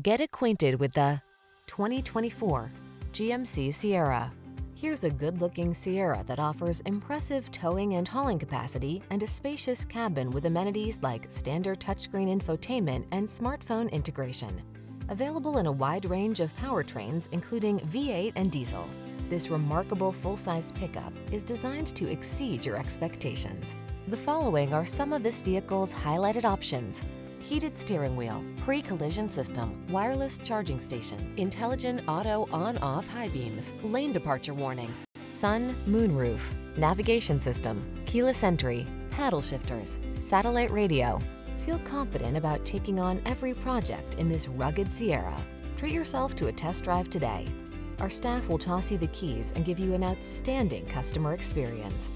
Get acquainted with the 2024 GMC Sierra. Here's a good-looking Sierra that offers impressive towing and hauling capacity and a spacious cabin with amenities like standard touchscreen infotainment and smartphone integration. Available in a wide range of powertrains, including V8 and diesel, this remarkable full-size pickup is designed to exceed your expectations. The following are some of this vehicle's highlighted options heated steering wheel, pre-collision system, wireless charging station, intelligent auto on-off high beams, lane departure warning, sun, moonroof, navigation system, keyless entry, paddle shifters, satellite radio. Feel confident about taking on every project in this rugged Sierra. Treat yourself to a test drive today. Our staff will toss you the keys and give you an outstanding customer experience.